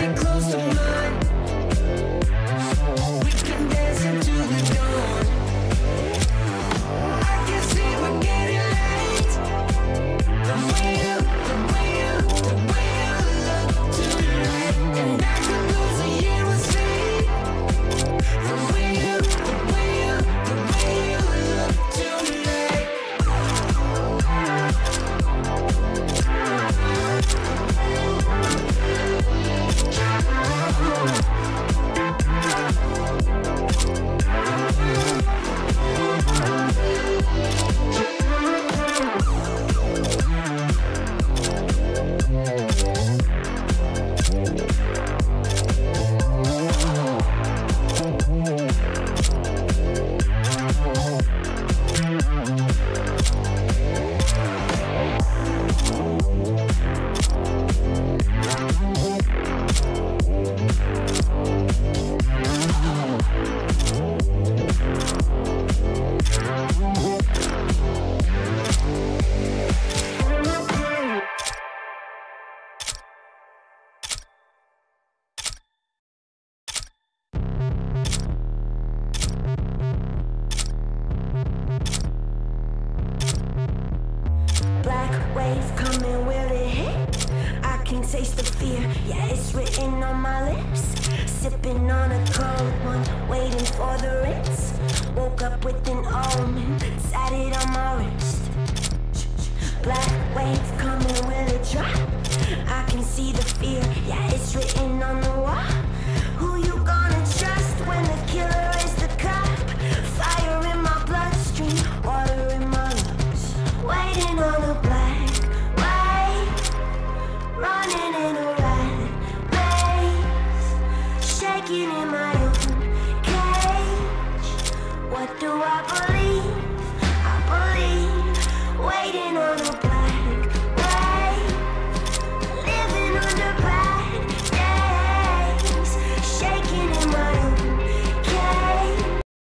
body close to mine. Black wave coming, will it hit? I can taste the fear, yeah, it's written on my lips. Sipping on a cold one, waiting for the rinse. Woke up with an omen, tatted on my wrist. Black wave coming, will it drop? I can see the fear,